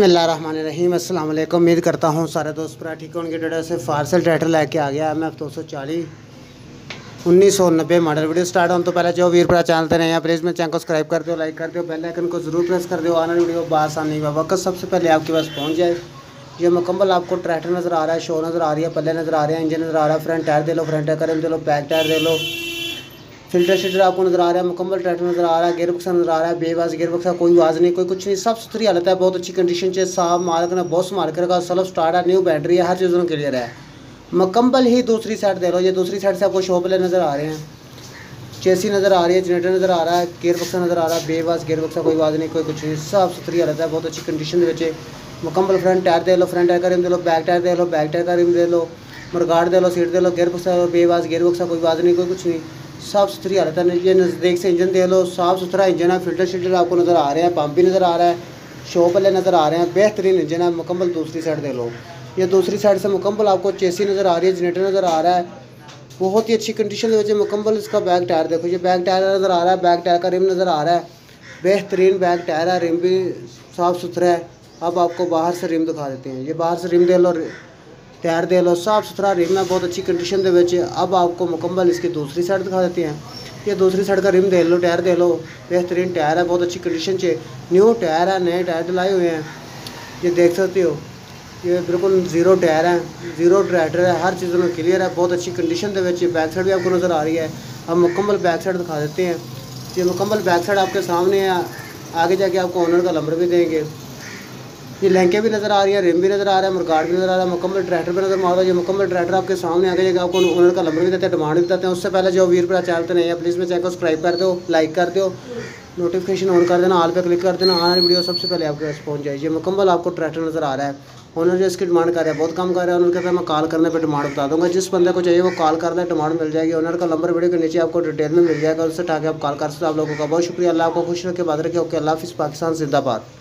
बसमीम अल्लाम उम्मीद करता हूँ सारे दोस्त पूरा ठीक है उनके डेटा से फारसल ट्रैक्टर लेके आ गया एफ़ दो सौ चालीस, उन्नीस सौ नब्बे मॉडल। वीडियो स्टार्ट होने तो पहले जो वीर पूरा चैनल रहे हैं, प्लीज़ मेरे चैनल को सब्सक्राइब कर दो लाइक कर दो बेल आइकन को ज़रूर प्रेस कर दो आने वीडियो बासानी वक्त सबसे पहले आपके पास पहुँच जाए। ये मुकम्मल आपको ट्रैक्टर नज़र आ रहा है, शो नज़र आ रही है, पल्ले नज़र आ रहे हैं, इंजन नज़र आ रहा है। फ्रंट टायर दे लो, फ्रंट टायर करें, दे लो, बैक टायर दे लो। फ़िल्टर शिल्टर आपको नज़र आ रहा है, मुकम्मल ट्रैक्टर नज़र आ रहा है गेयर बक्सा नज़र आ रहा है बेवाज गेयर बक्सा कोई आवाज़ नहीं, कोई कुछ नहीं, सब सुथरी हालत है, बहुत अच्छी कंडीशन से साफ़ मार्क ने बहुत मार्क का सलब स्टार्ट है न्यू बैटरी है, हर चीज़ चीज़ों क्लियर है। मुकम्मल ही दूसरी साइड दे लो, ये दूसरी साइड से आपको शॉप नज़र आ रहे हैं। चेसी नज़र आ रही है जनरेटर नज़र आ रहा है गेयर बक्सा नज़र आ रहा है बेवाज गेयर बक्सा कोई आवाज़ नहीं, कोई कुछ नहीं साफ़ सुथरी हालत है, बहुत अच्छी कंडीशन के मुकम्मल फ्रंट टायर दे लो फ्रंट टायर का रिम दे लो बैक टायर दे लो बैक टायर का रिम दे लो, मरगाड़ दे लो सीट दे लो गेयर बक्सा बेवाज गेयर बक्सा कोई आवाज़ नहीं, कोई कुछ नहीं। साफ़ सुथरी हालत है। ये नज़दीक से इंजन दे लो, साफ़ सुथरा इंजन है, फ़िल्टर शिल्टर आपको नज़र आ रहे हैं, पंप भी नज़र आ रहा है, शॉप वाले नज़र आ रहे हैं। बेहतरीन इंजन है, मुकम्मल दूसरी साइड दे लो। ये दूसरी साइड से मुकम्मल आपको चेसी नज़र आ रही है, जनरेटर नज़र आ रहा है। बहुत ही अच्छी कंडीशन वजह मुकम्मल इसका बैक टायर देखो। ये बैक टायर नज़र आ रहा है बैक टायर का रिम नज़र आ रहा है। बेहतरीन बैक टायर है रिम भी साफ़ सुथरा है। अब आपको बाहर से रिम दिखा देते हैं। ये बाहर से रिम दे लो टायर दे लो, साफ़ सुथरा रिम है, बहुत अच्छी कंडीशन के अब आपको मुकम्मल इसकी दूसरी साइड दिखा देते हैं। ये दूसरी साइड का रिम दे लो टायर दे लो। बेहतरीन टायर है, बहुत अच्छी कंडीशन से न्यू टायर है, नए टायर डलाए हुए हैं। ये देख सकते हो, ये बिल्कुल ज़ीरो टायर है ज़ीरो ट्रैक्टर है, हर चीज़ में क्लियर है, बहुत अच्छी कंडीशन के बैक साइड भी आपको नज़र आ रही है। हम मुकम्मल बैक साइड दिखा देते हैं। ये मुकम्मल बैक साइड आपके सामने है। आगे जाके आपको ऑनर का नंबर भी देंगे। ये लैंके भी नज़र आ रही है, रिम भी नज़र आ रहा है, मुरगाड़ भी नज़र आ रहा है, मुकम्मल ट्रैक्टर भी नज़र मारो ये मुकम्मल ट्रैक्टर आपके सामने आगे जाएगा आपको ओनर का नंबर भी देते हैं डिमांड भी देते हैं। उससे पहले जो वीर पर चैनल नहीं है प्लीज़ मेरे चैनल को सब्सक्राइब कर दो लाइक कर दो नोटिफिकेशन ऑन कर देना आल पे क्लिक कर देना। आने वीडियो सबसे पहले आपके पास पहुँच जाए ये मुकम्मल आपको ट्रैक्टर नज़र आ रहा है। ओनर जो इसकी डिमांड कर रहा है, बहुत कम कर रहा है, उनके मैं कॉल करने पर डिमांड बता दूँगा। जिस बंदे को चाहिए वो कॉल कर ले डिमांड मिल जाएगी। ओनर का नंबर वीडियो के नीचे आपको डिटेल में मिल जाएगा उससे उठाकर आप कॉल कर सकते हो। आप लोगों का बहुत शुक्रिया। अल्लाह आपको खुश रखे बाद रखे। ओके, अल्लाह हाफिज़, पाकिस्तान, जिंदाबाद।